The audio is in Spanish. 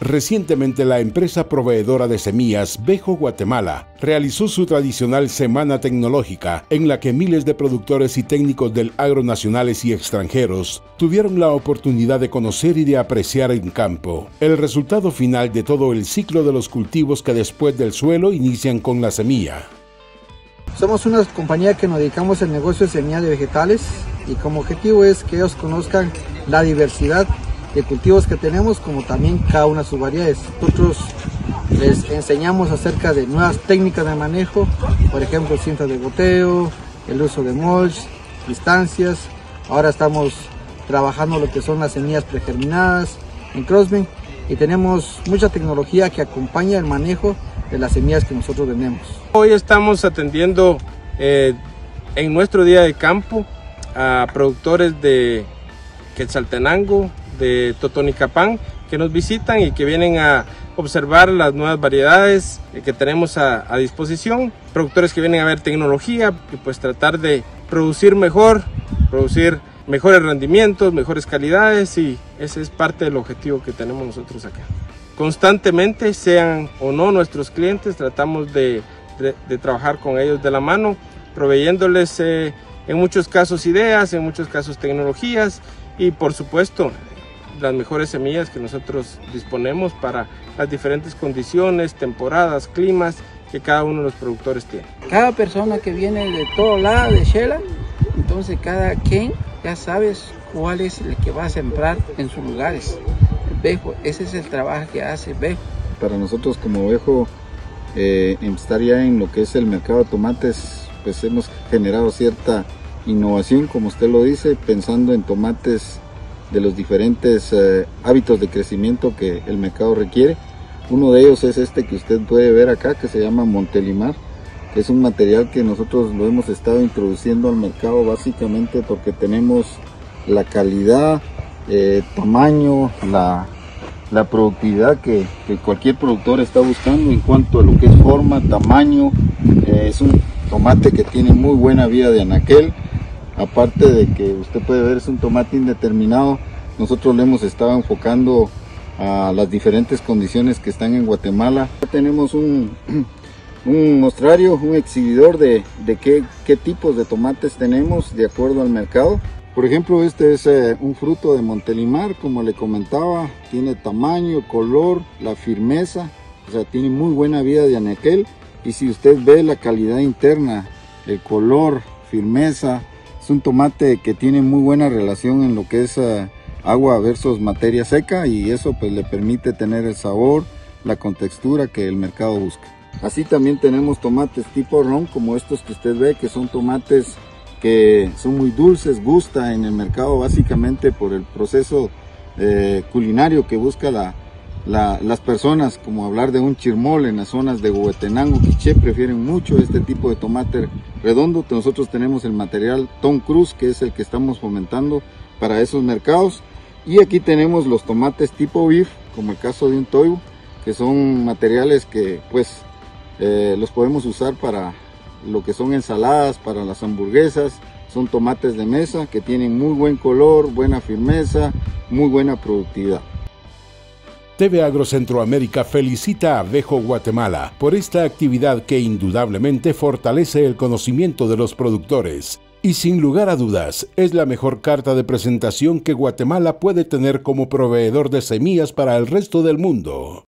Recientemente la empresa proveedora de semillas Bejo Guatemala realizó su tradicional Semana Tecnológica en la que miles de productores y técnicos del agro nacionales y extranjeros tuvieron la oportunidad de conocer y de apreciar en campo el resultado final de todo el ciclo de los cultivos que después del suelo inician con la semilla. Somos una compañía que nos dedicamos al negocio de semillas de vegetales y como objetivo es que ellos conozcan la diversidad de cultivos que tenemos, como también cada una de sus variedades. Nosotros les enseñamos acerca de nuevas técnicas de manejo, por ejemplo, cintas de goteo, el uso de mulch, distancias. Ahora estamos trabajando lo que son las semillas pregerminadas en Crossman y tenemos mucha tecnología que acompaña el manejo de las semillas que nosotros vendemos. Hoy estamos atendiendo eh, en nuestro día de campo a productores de Quetzaltenango, de Totonicapán que nos visitan y que vienen a observar las nuevas variedades que tenemos a, disposición, productores que vienen a ver tecnología y pues tratar de producir mejor, producir mejores rendimientos, mejores calidades y ese es parte del objetivo que tenemos nosotros acá. Constantemente, sean o no nuestros clientes, tratamos de, trabajar con ellos de la mano, proveyéndoles eh, en muchos casos ideas, en muchos casos tecnologías y por supuesto las mejores semillas que nosotros disponemos para las diferentes condiciones, temporadas, climas que cada uno de los productores tiene. Cada persona que viene de todo lado de Shela, entonces cada quien ya sabes cuál es el que va a sembrar en sus lugares. Bejo, ese es el trabajo que hace Bejo. Para nosotros como Bejo, eh, estar ya en lo que es el mercado de tomates, pues hemos generado cierta innovación, como usted lo dice, pensando en tomates de los diferentes eh, hábitos de crecimiento que el mercado requiere. Uno de ellos es este que usted puede ver acá, que se llama Montelimar, que es un material que nosotros lo hemos estado introduciendo al mercado básicamente porque tenemos la calidad, eh, tamaño, la, productividad que, cualquier productor está buscando en cuanto a lo que es forma, tamaño. Eh, es un tomate que tiene muy buena vida de anaquel aparte de que usted puede ver es un tomate indeterminado, nosotros le hemos estado enfocando a las diferentes condiciones que están en Guatemala. Tenemos un, mostrario, un exhibidor de, qué, qué, tipos de tomates tenemos de acuerdo al mercado. Por ejemplo, este es eh, un fruto de Montelimar, como le comentaba, tiene tamaño, color, la firmeza, o sea, tiene muy buena vida de anaquel. Y si usted ve la calidad interna, el color, firmeza, es un tomate que tiene muy buena relación en lo que es eh, agua versus materia seca y eso pues le permite tener el sabor, la contextura que el mercado busca. Así también tenemos tomates tipo ron como estos que usted ve que son tomates que son muy dulces, gusta en el mercado básicamente por el proceso eh, culinario que busca la, las personas, como hablar de un chirmol en las zonas de Huehuetenango, Quiché, prefieren mucho este tipo de tomate redondo. Nosotros tenemos el material Tom Cruz, que es el que estamos fomentando para esos mercados. Y aquí tenemos los tomates tipo beef, como el caso de un toibo, que son materiales que pues eh, los podemos usar para lo que son ensaladas, para las hamburguesas. Son tomates de mesa que tienen muy buen color, buena firmeza, muy buena productividad. TV Agro Centroamérica felicita a Bejo Guatemala por esta actividad que indudablemente fortalece el conocimiento de los productores y sin lugar a dudas es la mejor carta de presentación que Guatemala puede tener como proveedor de semillas para el resto del mundo.